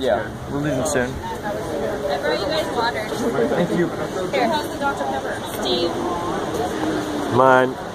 Yeah, we'll lose leaving soon. I brought you guys water. Thank you. Here, how's the Dr. Pepper? Steve. Mine.